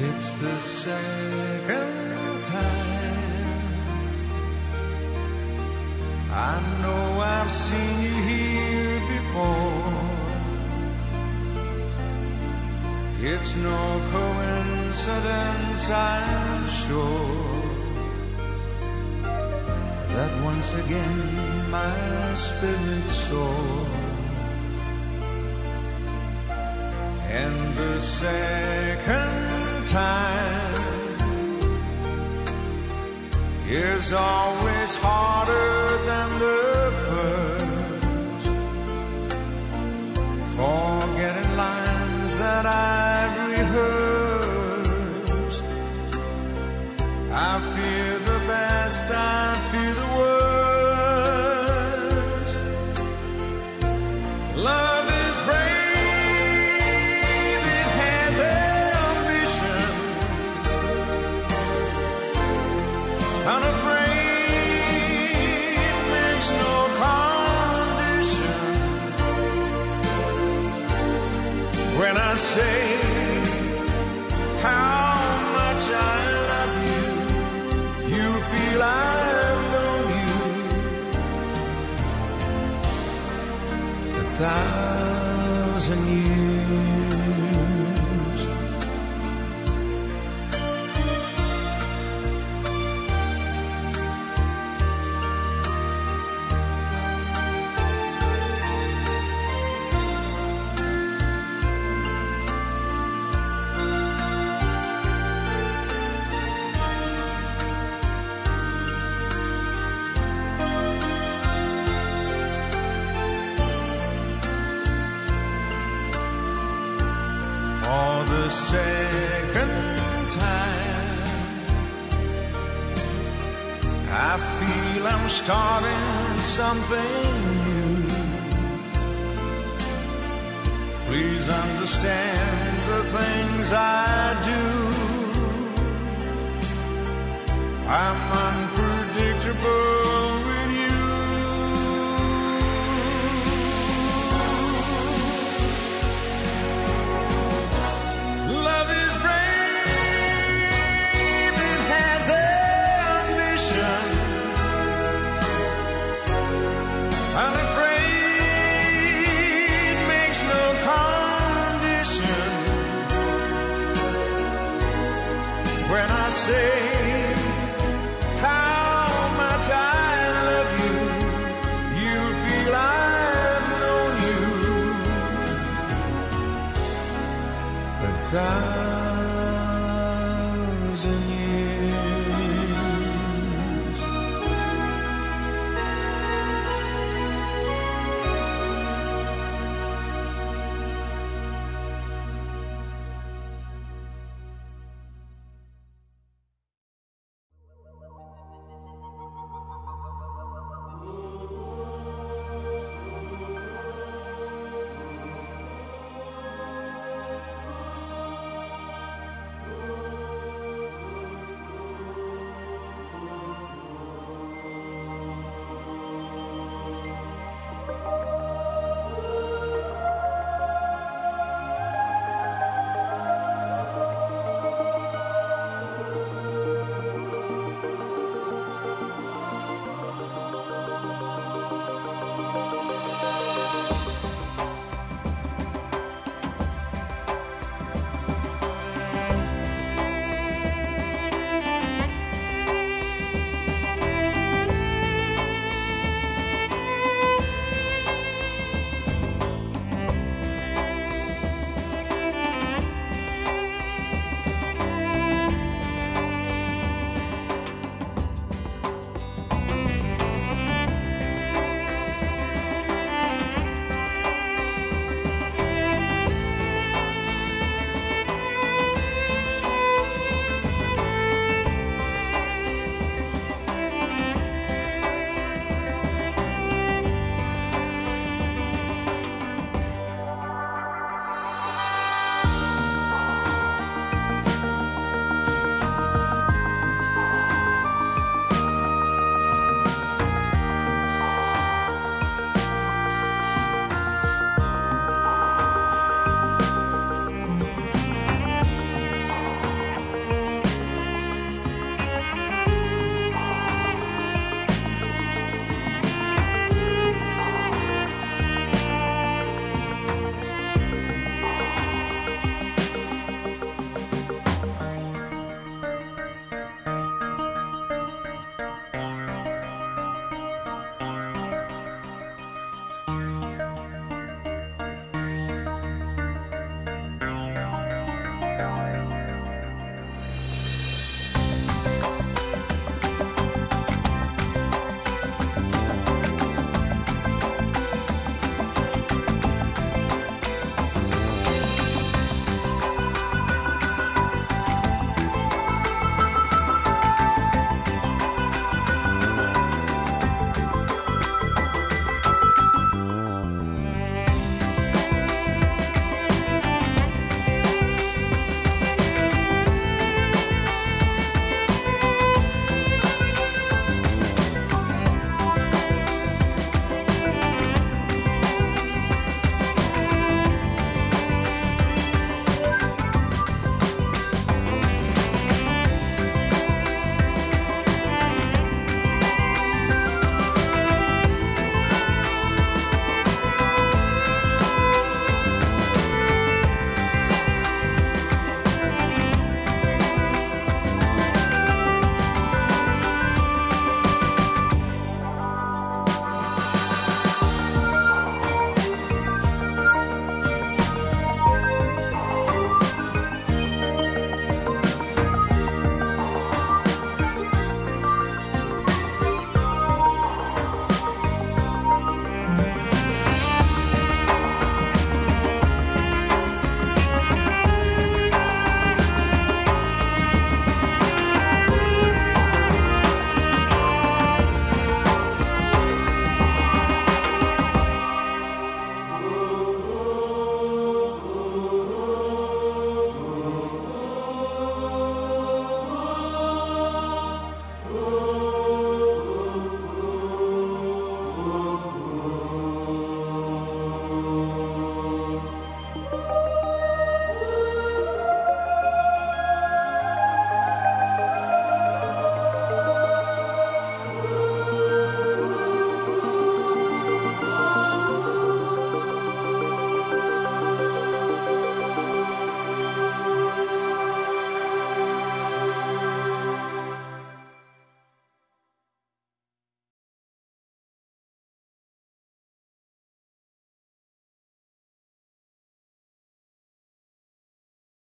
It's the second time. I know I've seen you here before. It's no coincidence, I'm sure. That once again my spirit soars. And the second time is always harder than the first. Forgetting lines that I've rehearsed. I fear the best, I say how much I love you, you feel I've known you. A thousand I feel I'm starting something new. Please understand the things I do. I'm unpredictable